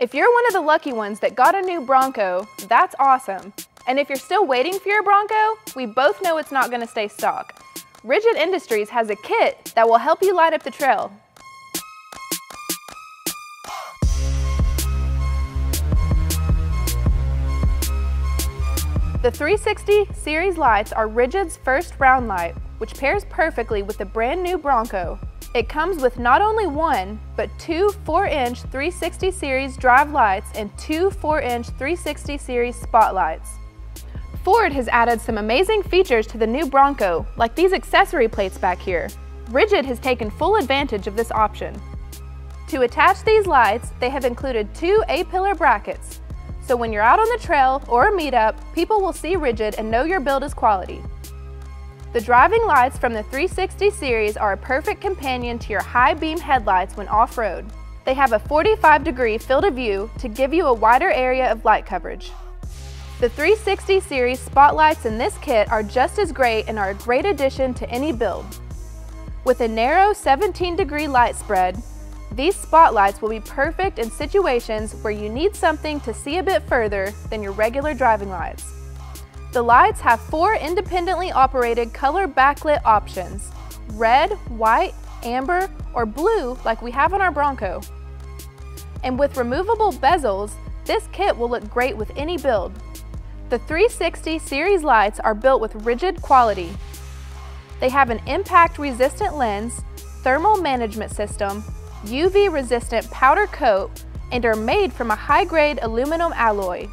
If you're one of the lucky ones that got a new Bronco, that's awesome. And if you're still waiting for your Bronco, we both know it's not gonna stay stock. Rigid Industries has a kit that will help you light up the trail. The 360 series lights are Rigid's first round light, which pairs perfectly with the brand new Bronco. It comes with not only one, but two 4-inch 360 series drive lights and two 4-inch 360 series spotlights. Ford has added some amazing features to the new Bronco, like these accessory plates back here. Rigid has taken full advantage of this option. To attach these lights, they have included two A-pillar brackets, so when you're out on the trail or a meetup, people will see Rigid and know your build is quality. The driving lights from the 360 series are a perfect companion to your high beam headlights when off-road. They have a 45 degree field of view to give you a wider area of light coverage. The 360 series spotlights in this kit are just as great and are a great addition to any build. With a narrow 17 degree light spread, these spotlights will be perfect in situations where you need something to see a bit further than your regular driving lights. The lights have four independently operated color backlit options, red, white, amber, or blue like we have on our Bronco. And with removable bezels, this kit will look great with any build. The 360 series lights are built with rigid quality. They have an impact resistant lens, thermal management system, UV resistant powder coat, and are made from a high grade aluminum alloy.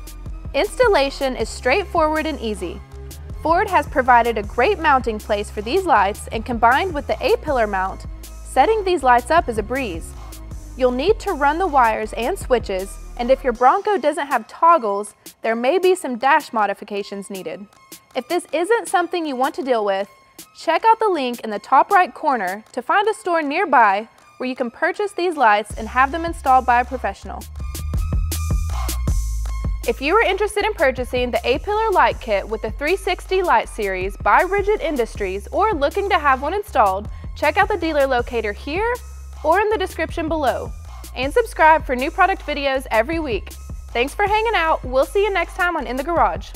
Installation is straightforward and easy. Ford has provided a great mounting place for these lights and combined with the A-pillar mount, setting these lights up is a breeze. You'll need to run the wires and switches, and if your Bronco doesn't have toggles, there may be some dash modifications needed. If this isn't something you want to deal with, check out the link in the top right corner to find a store nearby where you can purchase these lights and have them installed by a professional. If you are interested in purchasing the A-Pillar light kit with the 360 light series by Rigid Industries or looking to have one installed, check out the dealer locator here or in the description below. And subscribe for new product videos every week. Thanks for hanging out. We'll see you next time on In the Garage.